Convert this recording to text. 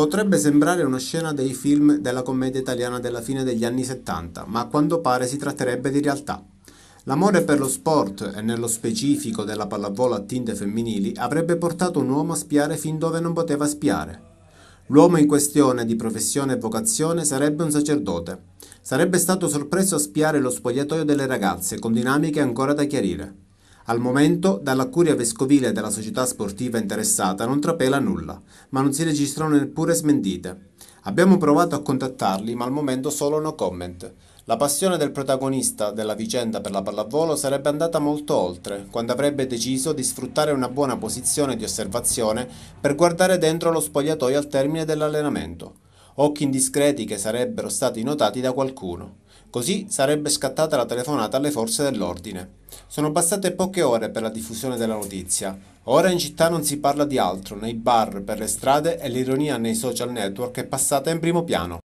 Potrebbe sembrare una scena dei film della commedia italiana della fine degli anni 70, ma a quanto pare si tratterebbe di realtà. L'amore per lo sport e nello specifico della pallavolo a tinte femminili avrebbe portato un uomo a spiare fin dove non poteva spiare. L'uomo in questione di professione e vocazione sarebbe un sacerdote. Sarebbe stato sorpreso a spiare lo spogliatoio delle ragazze con dinamiche ancora da chiarire. Al momento, dalla curia vescovile della società sportiva interessata non trapela nulla, ma non si registrano neppure smentite. Abbiamo provato a contattarli, ma al momento solo no comment. La passione del protagonista della vicenda per la pallavolo sarebbe andata molto oltre, quando avrebbe deciso di sfruttare una buona posizione di osservazione per guardare dentro lo spogliatoio al termine dell'allenamento. Occhi indiscreti che sarebbero stati notati da qualcuno. Così sarebbe scattata la telefonata alle forze dell'ordine. Sono bastate poche ore per la diffusione della notizia. Ora in città non si parla di altro, nei bar, per le strade e l'ironia nei social network è passata in primo piano.